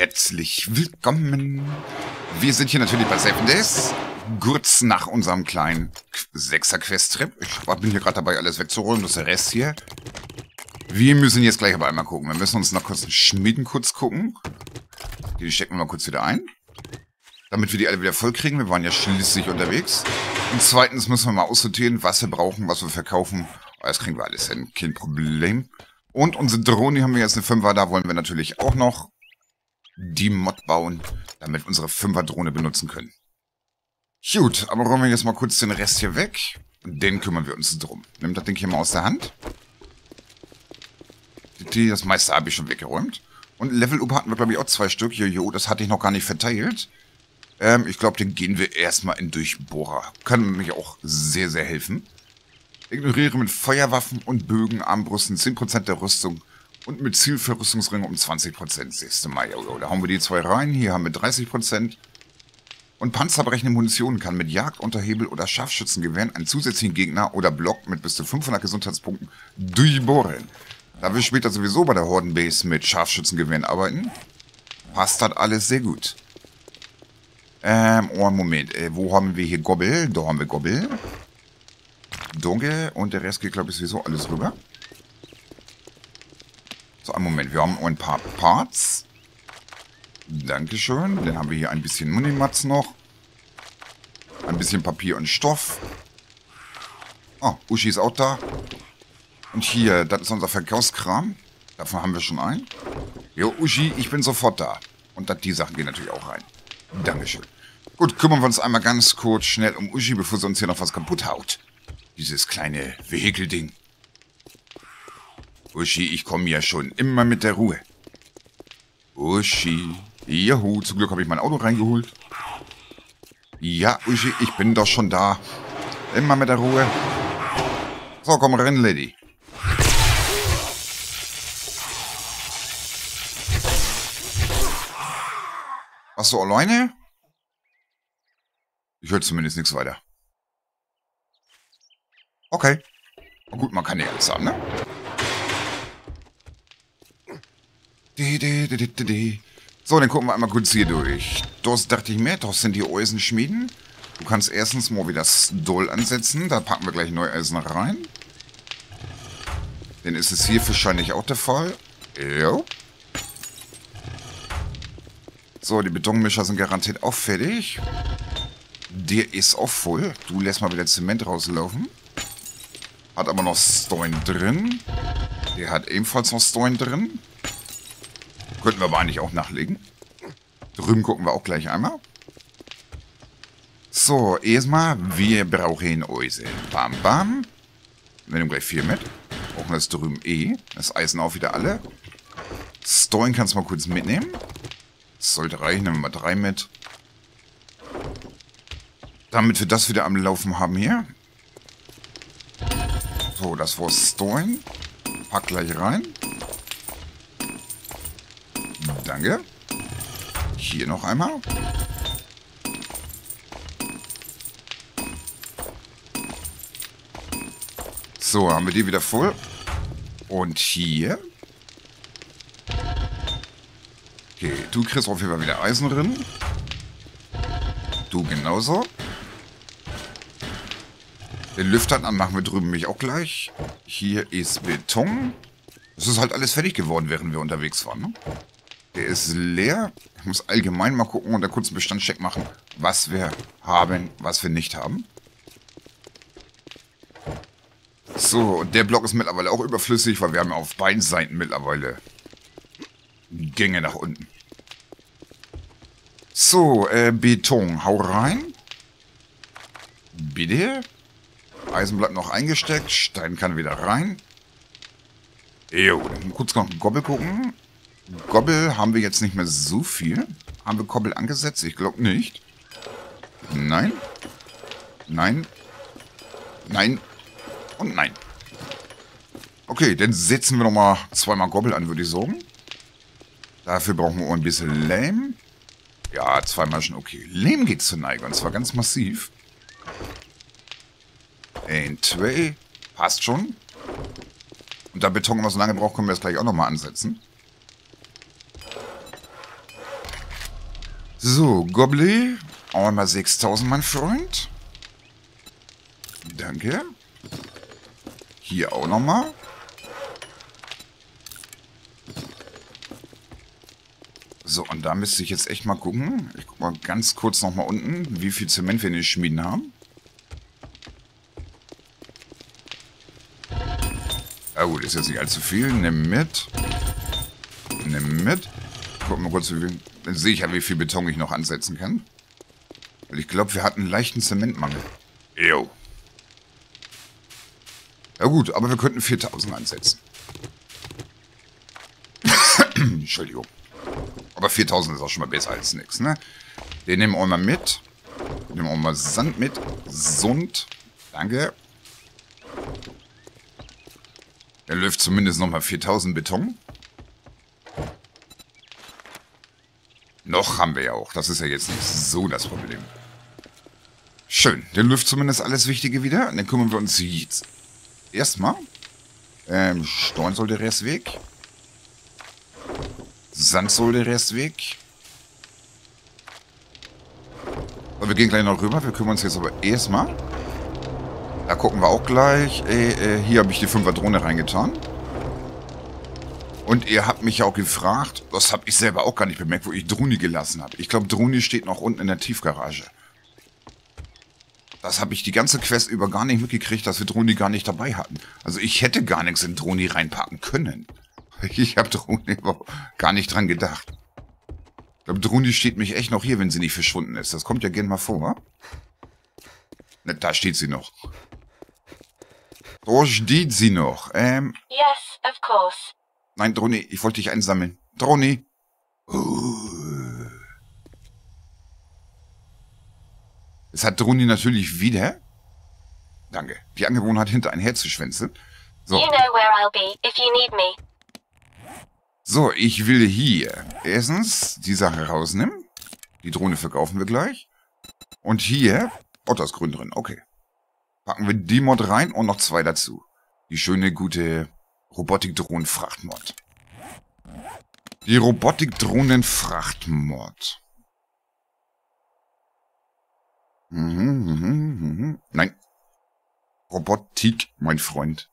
Herzlich willkommen. Wir sind hier natürlich bei Seven Days. Kurz nach unserem kleinen Sechser-Quest-Trip. Ich bin hier gerade dabei, alles wegzuräumen. Das ist der Rest hier. Wir müssen jetzt gleich aber einmal gucken. Wir müssen uns noch kurz den Schmieden kurz gucken. Die stecken wir mal kurz wieder ein. Damit wir die alle wieder voll kriegen. Wir waren ja schließlich unterwegs. Und zweitens müssen wir mal aussortieren, was wir brauchen, was wir verkaufen. Das kriegen wir alles hin. Kein Problem. Und unsere Drohne, die haben wir jetzt eine 5er. Da wollen wir natürlich auch noch die Mod bauen, damit unsere 5er Drohne benutzen können. Gut, aber räumen wir jetzt mal kurz den Rest hier weg. Und den kümmern wir uns drum. Nimm das Ding hier mal aus der Hand. Das meiste habe ich schon weggeräumt. Und Level-Up hatten wir, glaube ich, auch zwei Stück. Jojo, das hatte ich noch gar nicht verteilt. Ähm, ich glaube, den gehen wir erstmal in Durchbohrer. Kann mich auch sehr, sehr helfen. Ignoriere mit Feuerwaffen und Bögen, Armbrüsten 10% der Rüstung und mit Zielverrüstungsringen um 20%. Siehst du mal, Jojo, da hauen wir die zwei rein. Hier haben wir 30%. Und panzerbrechende Munition kann mit Jagd, Unterhebel oder Scharfschützengewehren einen zusätzlichen Gegner oder Block mit bis zu 500 Gesundheitspunkten durchbohren. Da wir später sowieso bei der Hordenbase mit Scharfschützengewehren arbeiten, passt das alles sehr gut. Ähm, oh, Moment. Äh, wo haben wir hier Gobbel? Da haben wir Gobbel. Dunge und der Rest geht, glaube ich, sowieso alles rüber. So, einen Moment. Wir haben ein paar Parts. Dankeschön. Dann haben wir hier ein bisschen Munimatz noch. Ein bisschen Papier und Stoff. Oh, Uschi ist auch da. Und hier, das ist unser Verkaufskram. Davon haben wir schon einen. Jo, Uschi, ich bin sofort da. Und die Sachen gehen natürlich auch rein. Dankeschön. Gut, kümmern wir uns einmal ganz kurz schnell um Uschi, bevor sie uns hier noch was kaputt haut. Dieses kleine Vehikelding. Uschi, ich komme ja schon immer mit der Ruhe. Uschi. Juhu, zum Glück habe ich mein Auto reingeholt. Ja, Uschi, ich bin doch schon da. Immer mit der Ruhe. So, komm rein, Lady. Warst du alleine? Ich höre zumindest nichts weiter. Okay. Na gut, man kann ja alles haben, ne? So, dann gucken wir einmal kurz hier durch. Das dachte ich mir, das sind die Eisenschmieden. Du kannst erstens mal wieder Stoll ansetzen. Da packen wir gleich Neueisen rein. Dann ist es hier wahrscheinlich auch der Fall. Jo. So, die Betonmischer sind garantiert auch fertig. Der ist auch voll. Du lässt mal wieder Zement rauslaufen. Hat aber noch Stein drin. Der hat ebenfalls noch Stein drin. Könnten wir aber eigentlich auch nachlegen. Drüben gucken wir auch gleich einmal. So, erstmal, wir brauchen Eisen. Bam, bam. Wir nehmen gleich vier mit. Brauchen das drüben eh. Das Eisen auch wieder alle. Stein kannst du mal kurz mitnehmen. Das sollte reichen, nehmen wir mal drei mit. Damit wir das wieder am Laufen haben hier. So, das war Stoin. Pack gleich rein. Danke. Hier noch einmal. So, haben wir die wieder voll. Und hier Okay, du kriegst auf jeden Fall wieder Eisen drin. Du genauso. Den Lüfter an machen wir drüben mich auch gleich. Hier ist Beton. Das ist halt alles fertig geworden, während wir unterwegs waren. Ne? Der ist leer. Ich muss allgemein mal gucken und einen kurzen Bestandscheck machen, was wir haben, was wir nicht haben. So, und der Block ist mittlerweile auch überflüssig, weil wir haben auf beiden Seiten mittlerweile Gänge nach unten. So, äh, Beton. Hau rein. Bitte. Eisen bleibt noch eingesteckt. Stein kann wieder rein. Jo, kurz noch Gobbel gucken. Gobbel haben wir jetzt nicht mehr so viel. Haben wir Gobbel angesetzt? Ich glaube nicht. Nein. Nein. Nein. Und nein. Okay, dann setzen wir nochmal zweimal Gobbel an, würde ich sagen. Dafür brauchen wir auch ein bisschen Lehm. Ja, zweimal schon okay. Lehm geht zur Neige und zwar ganz massiv. Ein, zwei. Passt schon. Und da Beton immer so lange braucht, können wir das gleich auch nochmal ansetzen. So, Gobli. Einmal 6000, mein Freund. Danke. Hier auch nochmal. So, und da müsste ich jetzt echt mal gucken. Ich guck mal ganz kurz nochmal unten, wie viel Zement wir in den Schmieden haben. Ja gut, ist jetzt nicht allzu viel. Nimm mit. Nimm mit. Gucken wir kurz, wie viel... Dann sehe ich ja, wie viel Beton ich noch ansetzen kann. Weil ich glaube, wir hatten einen leichten Zementmangel. Jo. Ja gut, aber wir könnten 4000 ansetzen. Entschuldigung. Aber 4000 ist auch schon mal besser als nichts, ne? Den nehmen wir auch mal mit. Den nehmen wir auch mal Sand mit. Sund. Danke. Der läuft zumindest nochmal 4000 Beton. Noch haben wir ja auch. Das ist ja jetzt nicht so das Problem. Schön. Dann läuft zumindest alles Wichtige wieder. Und dann kümmern wir uns jetzt erstmal. Ähm, Stein soll der Rest weg. Sand soll der Rest weg. Und wir gehen gleich noch rüber. Wir kümmern uns jetzt aber erstmal. Da gucken wir auch gleich. Äh, äh, hier habe ich die 5er Drohne reingetan. Und ihr habt mich ja auch gefragt, das habe ich selber auch gar nicht bemerkt, wo ich Druni gelassen habe. Ich glaube, Druni steht noch unten in der Tiefgarage. Das habe ich die ganze Quest über gar nicht mitgekriegt, dass wir Droni gar nicht dabei hatten. Also ich hätte gar nichts in Droni reinpacken können. Ich habe Droni gar nicht dran gedacht. Ich glaube, Droni steht mich echt noch hier, wenn sie nicht verschwunden ist. Das kommt ja gern mal vor. Ne, da steht sie noch. Da steht sie noch. Ähm. Yes, of course. Nein, Droni, ich wollte dich einsammeln. Droni. Es hat Droni natürlich wieder. Danke. Die Angewohnheit, hinter ein Herz zu schwänzen. So. You know. So, ich will hier erstens die Sache rausnehmen. Die Drohne verkaufen wir gleich. Und hier, oh, grün drin, okay. Packen wir die Mod rein und noch zwei dazu. Die schöne, gute Robotik-Drohnen-Frachtmod. Die Robotik-Drohnen-Frachtmod. Mhm, mhm, mhm. Nein. Robotik, mein Freund.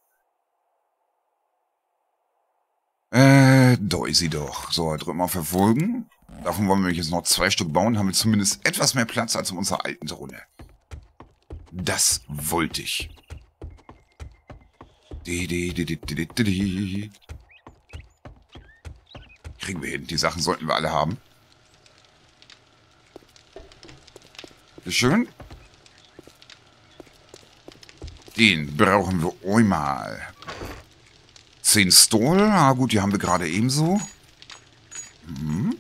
Äh, da ist sie doch. So, drücken wir Verfolgen. Davon wollen wir jetzt noch zwei Stück bauen. Haben wir zumindest etwas mehr Platz als in unserer alten Drohne. Das wollte ich. Die, die, die, die, die, die, die. Kriegen wir hin. Die Sachen sollten wir alle haben. Schön. Den brauchen wir einmal. 10 Stol. Ah gut, die haben wir gerade ebenso. Mhm.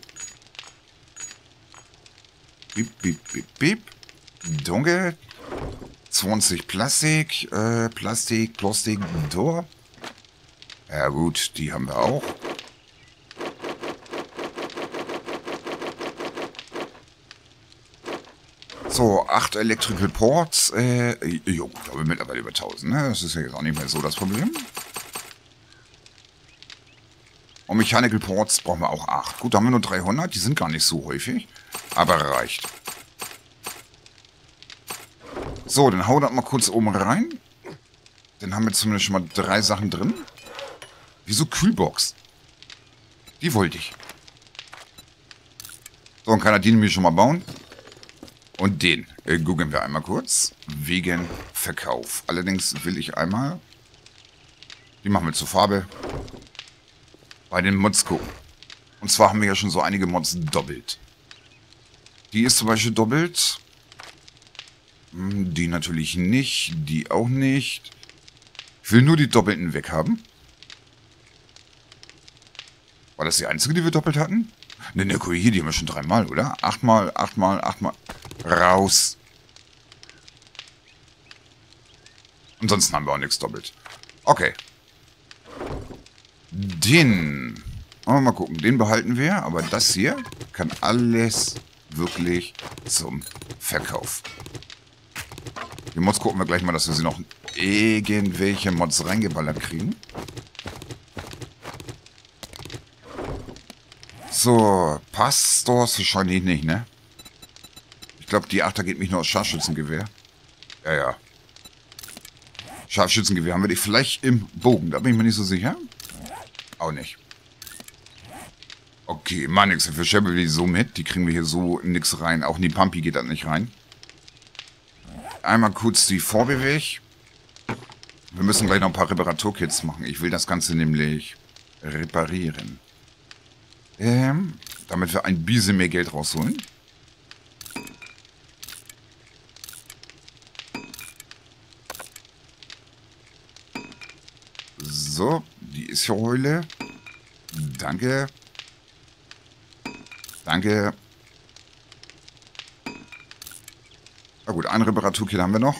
Bip, bip, bip, bip. Dunkel. 20 Plastik. Äh, Plastik, Plastik, Tor. Ja gut, die haben wir auch. So, 8 Electrical Ports. Äh, jo, gut, aber mittlerweile über 1000, ne? Das ist ja jetzt auch nicht mehr so das Problem. Und Mechanical Ports brauchen wir auch 8. Gut, da haben wir nur 300. Die sind gar nicht so häufig. Aber reicht. So, dann hau das mal kurz oben rein. Dann haben wir zumindest schon mal drei Sachen drin. Wieso Kühlbox? Die wollte ich. So, und kann er die nämlich schon mal bauen. Und den äh, googeln wir einmal kurz. Wegen Verkauf. Allerdings will ich einmal... Die machen wir zur Farbe. Bei den Mods gucken. Und zwar haben wir ja schon so einige Mods doppelt. Die ist zum Beispiel doppelt. Hm, die natürlich nicht. Die auch nicht. Ich will nur die Doppelten weghaben. War das die einzige, die wir doppelt hatten? Ne, ne, guck hier, die haben wir schon dreimal, oder? Achtmal, achtmal, achtmal. Raus. Ansonsten haben wir auch nichts doppelt. Okay. Den. Mal gucken, den behalten wir. Aber das hier kann alles wirklich zum Verkauf. Die Mods gucken wir gleich mal, dass wir sie noch irgendwelche Mods reingeballert kriegen. So, Pastors wahrscheinlich nicht, ne? Ich glaube, die Achter geht mich nur aus Scharfschützengewehr. Ja, ja. Scharfschützengewehr haben wir die vielleicht im Bogen. Da bin ich mir nicht so sicher. Auch nicht. Okay, mal nix. Wir scheppeln die so mit. Die kriegen wir hier so nix rein. Auch in die Pampi geht das nicht rein. Einmal kurz die Vorbeweg. Wir müssen gleich noch ein paar Reparaturkits machen. Ich will das Ganze nämlich reparieren. Ähm, damit wir ein bisschen mehr Geld rausholen. So, die ist hier Heule. Danke. Danke. Na gut, ein Reparaturkit haben wir noch.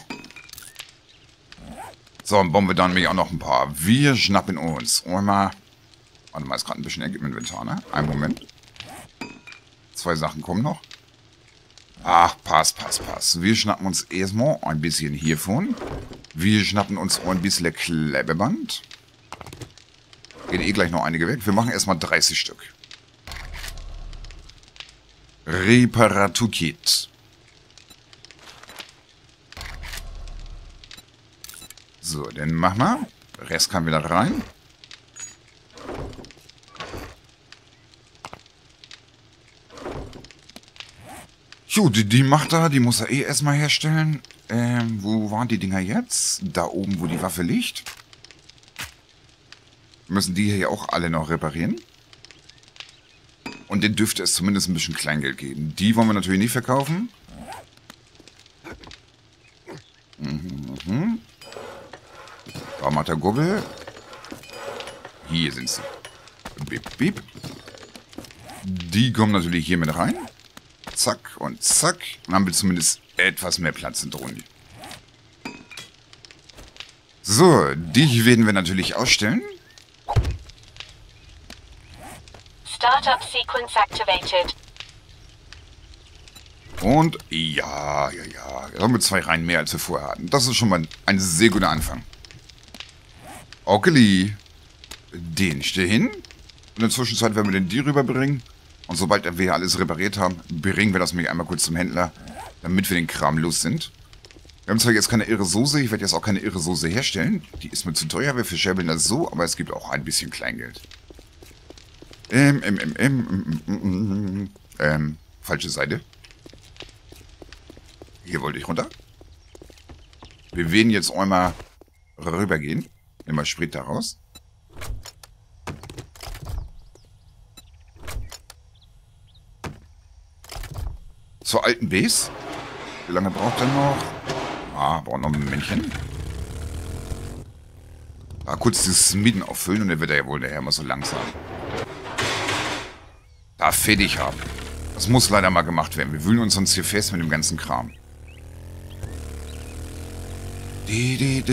So, dann bauen wir dann nämlich auch noch ein paar. Wir schnappen uns. Einmal. Warte mal, ist gerade ein bisschen eng im Inventar, ne? Einen Moment. Zwei Sachen kommen noch. Ach, pass, pass, pass. Wir schnappen uns erstmal ein bisschen hiervon. Wir schnappen uns ein bisschen Klebeband. Gehen eh gleich noch einige weg. Wir machen erstmal 30 Stück. Reparaturkit. So, dann machen wir. Rest kann wieder rein. Jo, die, die macht er, die muss er eh erstmal herstellen. Ähm, wo waren die Dinger jetzt? Da oben, wo die Waffe liegt. Müssen die hier auch alle noch reparieren. Und den dürfte es zumindest ein bisschen Kleingeld geben. Die wollen wir natürlich nicht verkaufen. Mhm, mhm. Der Gubbel. Hier sind sie. Bip, bip. Die kommen natürlich hier mit rein. Zack und zack. Dann haben wir zumindest etwas mehr Platz in Drohnen. So, die werden wir natürlich ausstellen. Startup sequence activated. Und ja, ja, ja. Jetzt haben wir zwei Reihen mehr, als wir vorher hatten. Das ist schon mal ein sehr guter Anfang. Okeli. Den stell hin. In der Zwischenzeit werden wir den die rüberbringen. Und sobald wir hier alles repariert haben, bringen wir das mir einmal kurz zum Händler, damit wir den Kram los sind. Wir haben zwar jetzt keine irre Soße, ich werde jetzt auch keine irre Soße herstellen. Die ist mir zu teuer, wir verscherbeln das so, aber es gibt auch ein bisschen Kleingeld. Ähm, ähm, ähm, ähm, ähm, ähm, ähm, falsche Seite. Hier wollte ich runter. Wir werden jetzt einmal rübergehen. Nehmen wir Sprit da raus. Zur alten Base. Wie lange braucht er noch? Ah, braucht noch ein Männchen. Ah, kurz dieses Mieten auffüllen und dann wird er ja wohl nachher mal so langsam. Da fertig haben. Das muss leider mal gemacht werden. Wir wühlen uns sonst hier fest mit dem ganzen Kram. Die.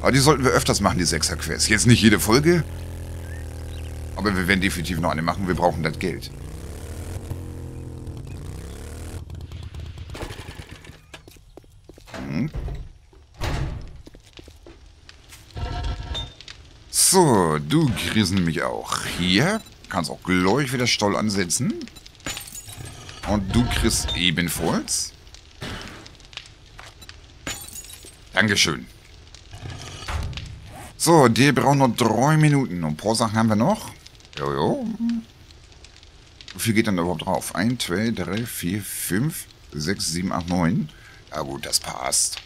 Aber die sollten wir öfters machen, die Sechser-Quests. Jetzt nicht jede Folge. Aber wir werden definitiv noch eine machen. Wir brauchen das Geld. Hm. So, du kriegst nämlich auch hier. Kannst auch gleich wieder Stoll ansetzen. Und du kriegst ebenfalls. Dankeschön. So, der braucht noch drei Minuten. Und ein paar Sachen haben wir noch. Jojo. Wie viel geht denn überhaupt drauf? 1, 2, 3, 4, 5, 6, 7, 8, 9. Ja gut, das passt.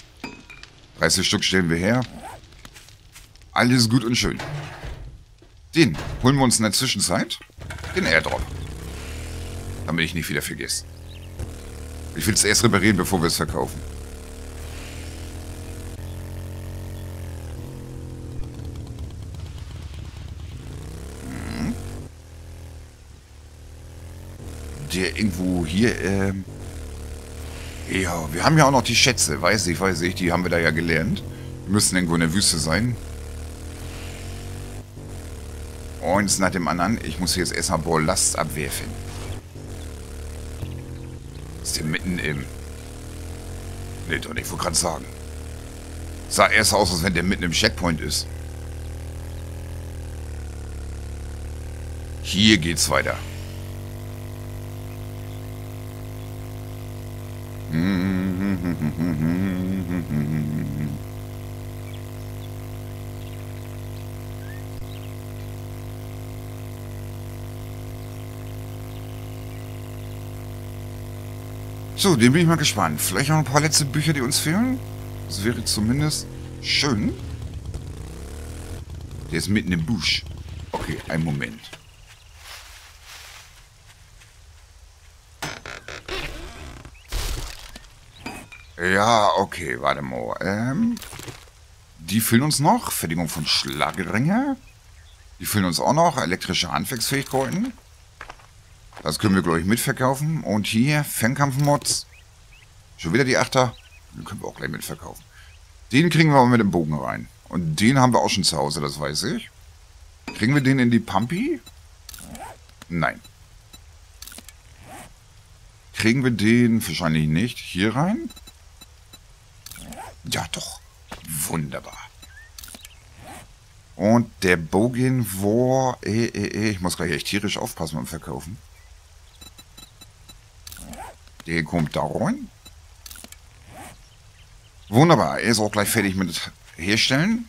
30 Stück stellen wir her. Alles gut und schön. Den holen wir uns in der Zwischenzeit. Den Airdrop. Damit ich nicht wieder vergesse. Ich will es erst reparieren, bevor wir es verkaufen. Der irgendwo hier, ähm... Ja, wir haben ja auch noch die Schätze, weiß ich, weiß ich, die haben wir da ja gelernt. Die müssen irgendwo in der Wüste sein. Eins nach dem anderen. Ich muss hier jetzt erstmal Ballast abwerfen. Ist hier mitten im... Nee, doch nicht, ich wollte gerade sagen. Sah erst aus, als wenn der mitten im Checkpoint ist. Hier geht's weiter. So, den bin ich mal gespannt. Vielleicht noch ein paar letzte Bücher, die uns fehlen? Das wäre zumindest schön. Der ist mitten im Busch. Okay, einen Moment. Ja, okay, warte mal. Ähm, die füllen uns noch. Fertigung von Schlagringe. Die füllen uns auch noch. Elektrische Handwerksfähigkeiten. Das können wir, glaube ich, mitverkaufen. Und hier, Fernkampfmods. Schon wieder die Achter. Den können wir auch gleich mitverkaufen. Den kriegen wir aber mit dem Bogen rein. Und den haben wir auch schon zu Hause, das weiß ich. Kriegen wir den in die Pampi? Nein. Kriegen wir den wahrscheinlich nicht hier rein? Ja, doch. Wunderbar. Und der Bogen, wo... Eh, eh, eh, ich muss gleich echt tierisch aufpassen beim Verkaufen. Der kommt da rein. Wunderbar. Er ist auch gleich fertig mit Herstellen.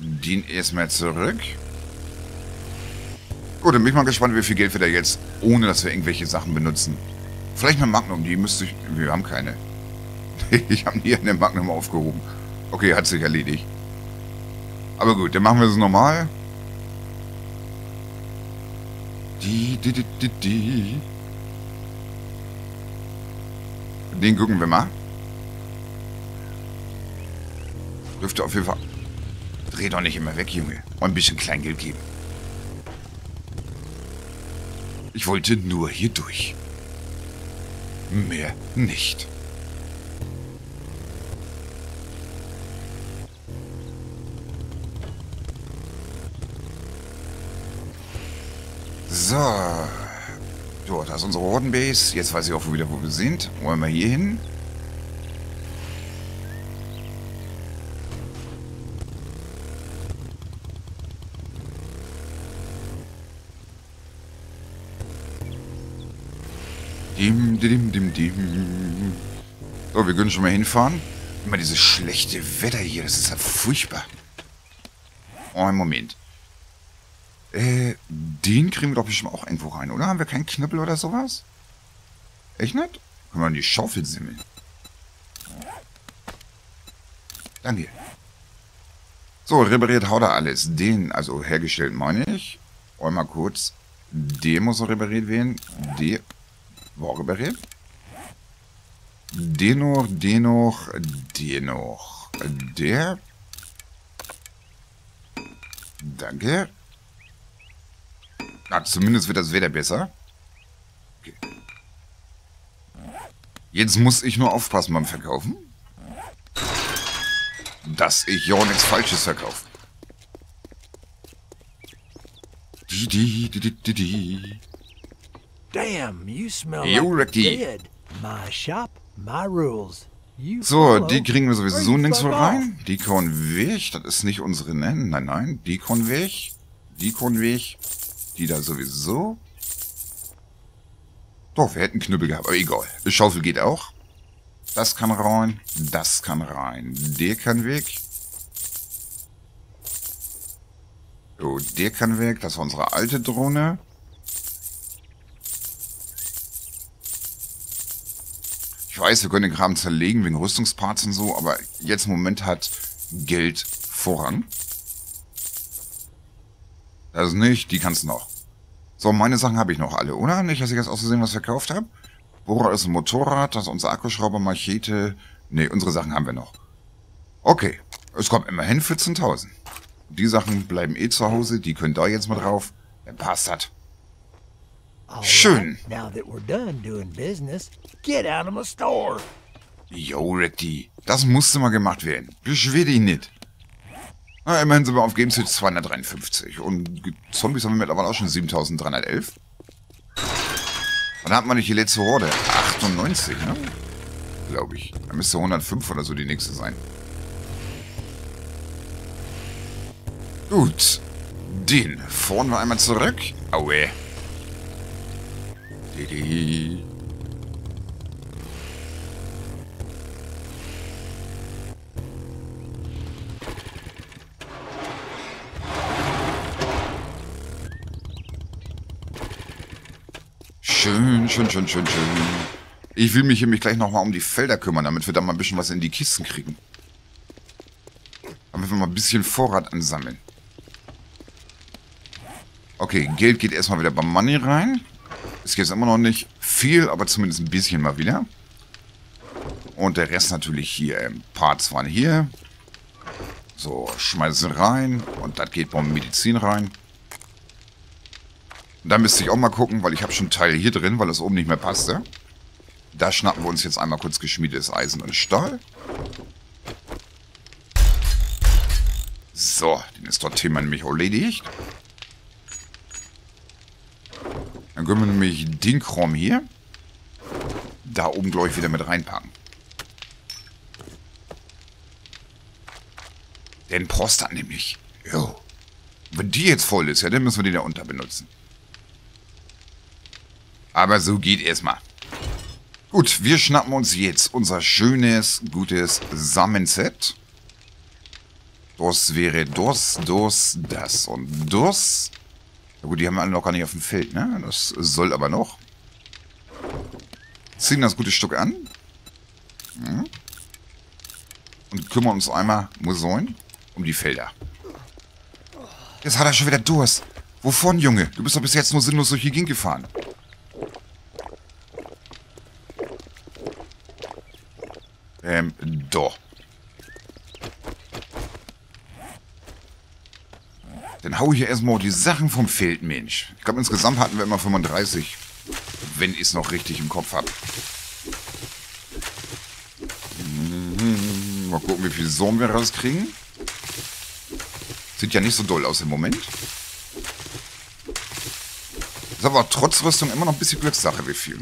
Den erstmal zurück. Gut, dann bin ich mal gespannt, wie viel Geld wir da jetzt, ohne dass wir irgendwelche Sachen benutzen. Vielleicht eine Magnum, die müsste ich... Wir haben keine. ich habe nie eine Magnum aufgehoben. Okay, hat sich erledigt. Aber gut, dann machen wir es normal. Die, die, die, die, die. Den gucken wir mal. Dürfte auf jeden Fall... Dreh doch nicht immer weg, Junge. Und ein bisschen Kleingeld geben. Ich wollte nur hier durch. Mehr nicht. So. So, da ist unsere Hordenbase. Jetzt weiß ich auch wieder, wo wir sind. Wollen wir hier hin? Dim, dim, dim, dim. So, wir können schon mal hinfahren. Immer dieses schlechte Wetter hier, das ist ja furchtbar. Oh, einen Moment. Äh, den kriegen wir doch bestimmt auch irgendwo rein, oder? Haben wir keinen Knüppel oder sowas? Echt nicht? Können wir die Schaufel simmeln. Danke. So, repariert haut er alles. Den, also hergestellt meine ich. Wollen mal kurz. Der muss noch repariert werden. Der war repariert. Den noch, den noch, den noch. Der. Danke. Na, zumindest wird das Wetter besser. Okay. Jetzt muss ich nur aufpassen beim Verkaufen. Dass ich ja nichts Falsches verkaufe. Damn, you smell like dead. My shop, my rules. You So, die kriegen wir sowieso fuck off. rein. Die kommen weg. Das ist nicht unsere Nennen. Nein, nein. Die kommen weg. Die da sowieso. Doch, wir hätten Knüppel gehabt. Aber egal. Schaufel geht auch. Das kann rein. Das kann rein. Der kann weg. So, der kann weg. Das war unsere alte Drohne. Ich weiß, wir können den Kram zerlegen wegen Rüstungsparts und so, aber jetzt im Moment hat Geld Vorrang. Das nicht, die kannst du noch. So, meine Sachen habe ich noch alle, oder? Nicht, dass ich jetzt aus Versehen was verkauft habe? Bohrer ist ein Motorrad, das ist unser Akkuschrauber, Machete. Nee, unsere Sachen haben wir noch. Okay, es kommt immerhin 14.000. Die Sachen bleiben eh zu Hause, die können da jetzt mal drauf. Dann passt das. Schön. right, now that we're done doing business, get out of my store. Yo, Ricky, das musste mal gemacht werden. Beschwer dich nicht. Na, immerhin sind wir auf Games 253 und Zombies haben wir mittlerweile auch schon 7311. Wann hat man nicht die letzte Horde? 98, ne? Glaube ich. Da müsste 105 oder so die nächste sein. Gut. Den fahren wir einmal zurück. Aue. Didi. Schön, schön, schön, schön. Ich will mich mich gleich nochmal um die Felder kümmern, damit wir da mal ein bisschen was in die Kisten kriegen. Damit wir mal ein bisschen Vorrat ansammeln. Okay, Geld geht erstmal wieder beim Money rein. Ist jetzt immer noch nicht viel, aber zumindest ein bisschen mal wieder. Und der Rest natürlich hier. Ein Parts waren hier. So, schmeißen rein. Und das geht beim Medizin rein. Da müsste ich auch mal gucken, weil ich habe schon einen Teil hier drin, weil das oben nicht mehr passte. Da schnappen wir uns jetzt einmal kurz geschmiedetes Eisen und Stahl. So, den ist dort Thema nämlich erledigt. Dann können wir nämlich den Chrom hier da oben, glaube ich, wieder mit reinpacken. Den Prostat nämlich. Jo. Wenn die jetzt voll ist, ja, dann müssen wir den da unter benutzen. Aber so geht erstmal. Gut, wir schnappen uns jetzt unser schönes, gutes Samenset. Das wäre das, das, das und das. Na gut, die haben wir alle noch gar nicht auf dem Feld, ne? Das soll aber noch. Ziehen das gute Stück an. Hm. Und kümmern uns einmal, muss sein, um die Felder. Jetzt hat er schon wieder Durst. Wovon, Junge? Du bist doch bis jetzt nur sinnlos durch die Gegend gefahren. Ähm, doch. Dann hau hier erstmal die Sachen vom Feld, Mensch. Ich glaube, insgesamt hatten wir immer 35. Wenn ich es noch richtig im Kopf habe. Mhm. Mal gucken, wie viel Sohn wir rauskriegen. Sieht ja nicht so doll aus im Moment. Ist aber trotz Rüstung immer noch ein bisschen Glückssache, wie viel.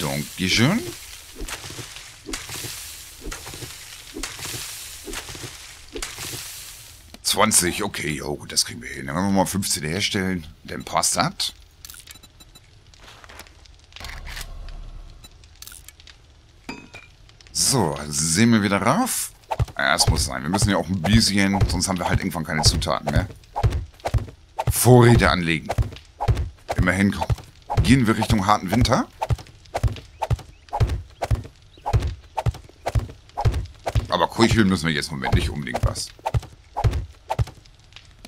Dankeschön. Zwanzig, okay, oh, gut, das kriegen wir hin. Dann werden wir mal 15 herstellen, dann passt das. So, sehen wir wieder rauf. Ja, es muss sein. Wir müssen ja auch ein bisschen, sonst haben wir halt irgendwann keine Zutaten mehr. Vorräte anlegen. Immerhin gehen wir Richtung harten Winter. Aber Kucheln müssen wir jetzt im Moment nicht unbedingt was.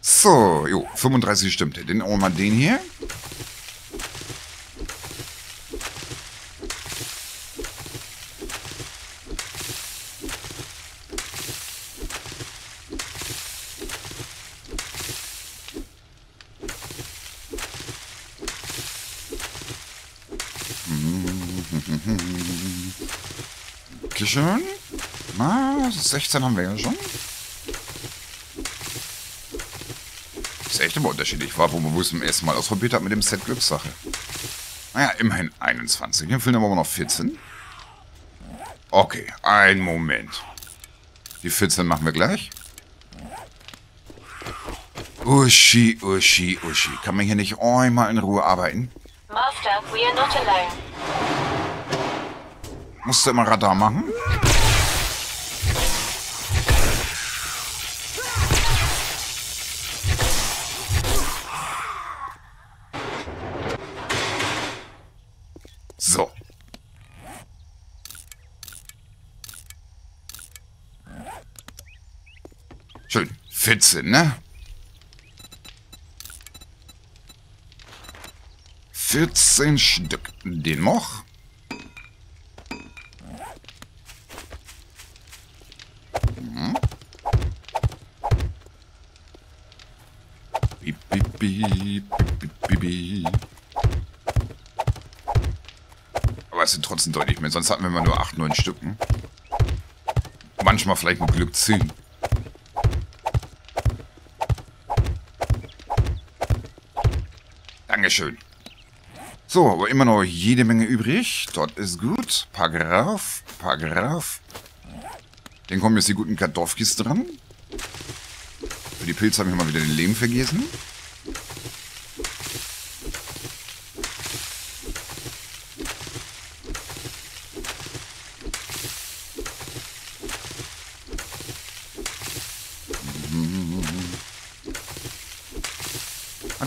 So, jo, 35 stimmte. Dann auch mal den hier. Dankeschön. Na, 16 haben wir ja schon. Ist echt immer unterschiedlich, war, wo man es zum ersten Mal ausprobiert hat mit dem Set Glückssache. Naja, immerhin 21. Hier fehlen aber noch 14. Okay, ein Moment. Die 14 machen wir gleich. Uschi, Uschi, Uschi. Kann man hier nicht einmal in Ruhe arbeiten? Master, we are not alone. Musst du immer Radar machen? Schön. 14, ne? 14 Stück. Den piep. Aber es sind trotzdem deutlich mehr. Sonst hatten wir immer nur 8, 9 Stücken. Manchmal vielleicht mit Glück 10. Dankeschön. So, aber immer noch jede Menge übrig. Dort ist gut. Paragraph, Paragraph. Dann kommen jetzt die guten Kartoffelkis dran. Für die Pilze habe ich mal wieder den Lehm vergessen.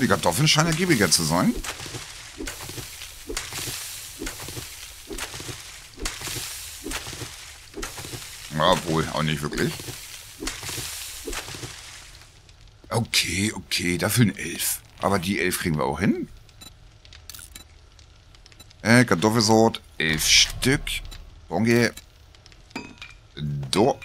Kartoffeln scheinen ergiebiger zu sein. Ja, wohl, auch nicht wirklich. Okay, okay, dafür ein Elf. Aber die Elf kriegen wir auch hin. Äh, Kartoffelsort, elf Stück. Danke. Do.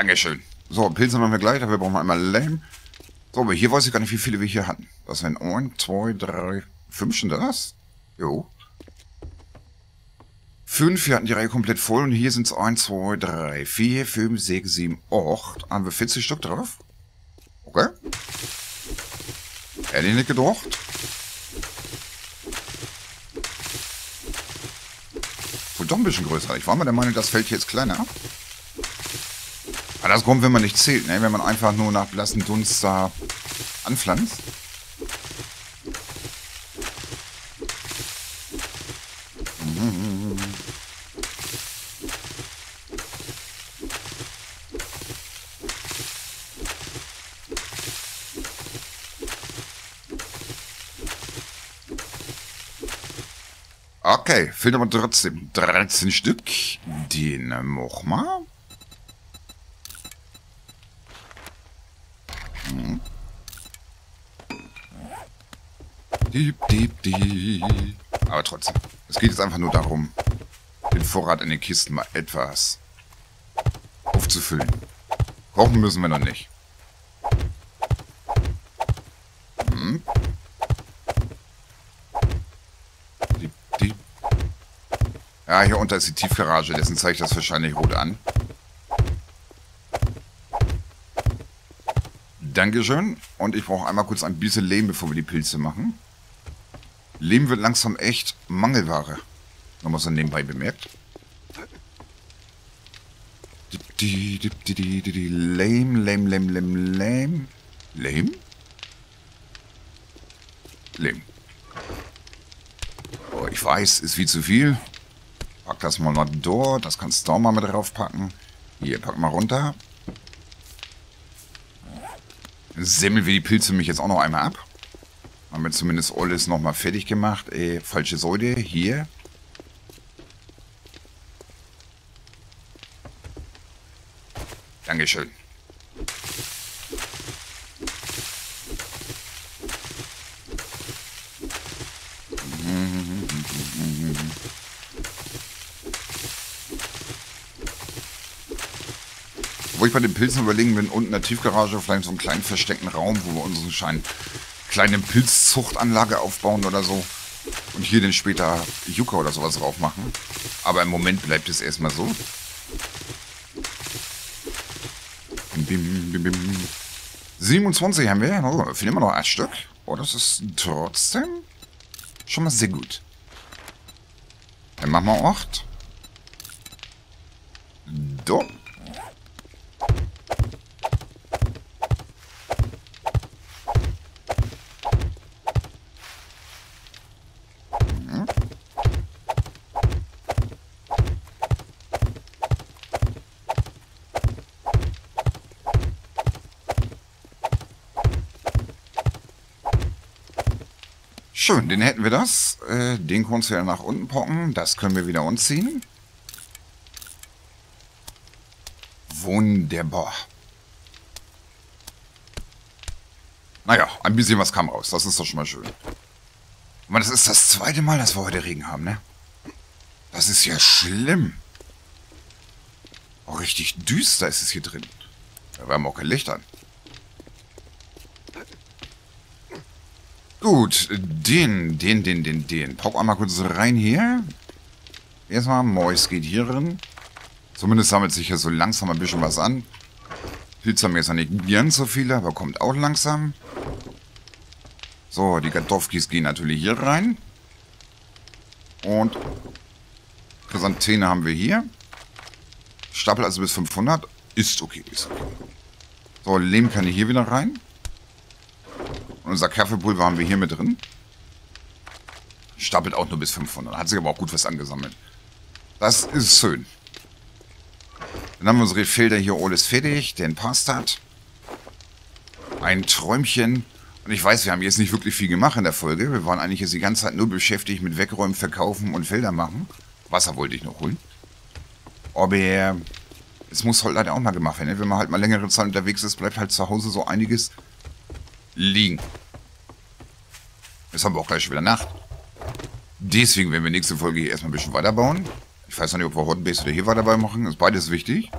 Dankeschön. So, Pilze machen wir gleich, dafür brauchen wir einmal Lehm. So, aber hier weiß ich gar nicht, wie viele wir hier hatten. Das sind 1, 2, 3, 5 schon das? Jo. 5, wir hatten die Reihe komplett voll und hier sind es 1, 2, 3, 4, 5, 6, 7, 8. Haben wir 40 Stück drauf? Okay. Hätte ich nicht gedacht. Wohl doch ein bisschen größer. Ich war mal der Meinung, das Feld hier ist kleiner. Aber das kommt, wenn man nicht zählt, ne? Wenn man einfach nur nach blassen Dunst da anpflanzt. Okay, fehlt aber trotzdem 13 Stück. Den machen wir. Diep, diep, diep. Aber trotzdem. Es geht jetzt einfach nur darum, den Vorrat in den Kisten mal etwas aufzufüllen. Kochen müssen wir noch nicht. Hm. Diep, diep. Ja, hier unter ist die Tiefgarage, dessen zeige ich das wahrscheinlich rot an. Dankeschön. Und ich brauche einmal kurz ein bisschen Lehm, bevor wir die Pilze machen. Lehm wird langsam echt Mangelware. Nochmal so nebenbei bemerkt. Lame, lame, lame, lame, lame. Lame? Lame. Oh, ich weiß, ist viel zu viel. Pack das mal mal dort. Das kannst du auch mal mit draufpacken. Hier, pack mal runter. Semmeln wir die Pilze mich jetzt auch noch einmal ab. Haben wir zumindest alles nochmal fertig gemacht. Äh, falsche Säule. Hier. Dankeschön. Wo ich bei den Pilzen überlegen bin, unten in der Tiefgarage vielleicht so einen kleinen versteckten Raum, wo wir unseren Schein kleine Pilzzuchtanlage aufbauen oder so. Und hier dann später Yucca oder sowas drauf machen. Aber im Moment bleibt es erstmal so. Bim, bim, bim, 27 haben wir. Oh, fehlen immer noch ein Stück. Oh, das ist trotzdem schon mal sehr gut. Dann machen wir 8. Do. Schön, den hätten wir das. Äh, den kannst du ja nach unten pocken. Das können wir wieder umziehen. Wunderbar. Naja, ein bisschen was kam raus. Das ist doch schon mal schön. Aber das ist das zweite Mal, dass wir heute Regen haben, ne? Das ist ja schlimm. Auch richtig düster ist es hier drin. Wir haben auch kein Licht an. Gut, den, den, den, den, den. Pack einmal kurz rein hier. Erstmal, Mois geht hier drin. Zumindest sammelt sich hier so langsam ein bisschen was an. Pilze haben jetzt noch nicht ganz so viele, aber kommt auch langsam. So, die Kartoffelkis gehen natürlich hier rein. Und Chrysanthene haben wir hier. Stapel also bis 500. Ist okay, ist okay. So, Lehm kann hier wieder rein. Unser Kaffeepulver haben wir hier mit drin. Stapelt auch nur bis 500. Hat sich aber auch gut was angesammelt. Das ist schön. Dann haben wir unsere Felder hier alles fertig. Den passt hat. Ein Träumchen. Und ich weiß, wir haben jetzt nicht wirklich viel gemacht in der Folge. Wir waren eigentlich jetzt die ganze Zeit nur beschäftigt mit Wegräumen, Verkaufen und Felder machen. Wasser wollte ich noch holen. Aber es muss halt leider auch mal gemacht werden. Ne? Wenn man halt mal längere Zeit unterwegs ist, bleibt halt zu Hause so einiges liegen. Jetzt haben wir auch gleich wieder Nacht. Deswegen werden wir nächste Folge hier erstmal ein bisschen weiterbauen. Ich weiß noch nicht, ob wir Hotbase oder hier weiter machen. Ist beides wichtig.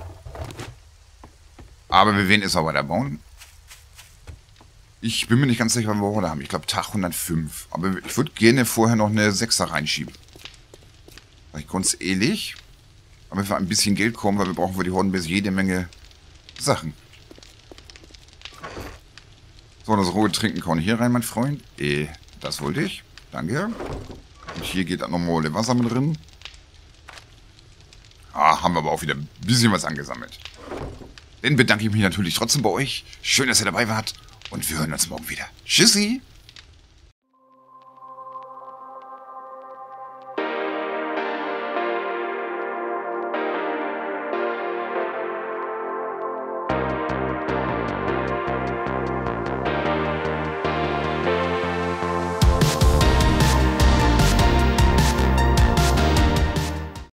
Aber wir werden erstmal weiterbauen. Ich bin mir nicht ganz sicher, wann wir heute haben. Ich glaube Tag 105. Aber ich würde gerne vorher noch eine 6er reinschieben. Sag ich ganz ehrlich. Damit wir ein bisschen Geld kommen, weil wir brauchen für die Hornbase jede Menge Sachen. So, das rohe Trinken kommt hier rein, mein Freund. Eh, das wollte ich. Danke. Und hier geht das normale Wasser mit drin. Ah, haben wir aber auch wieder ein bisschen was angesammelt. Dann bedanke ich mich natürlich trotzdem bei euch. Schön, dass ihr dabei wart. Und wir hören uns morgen wieder. Tschüssi!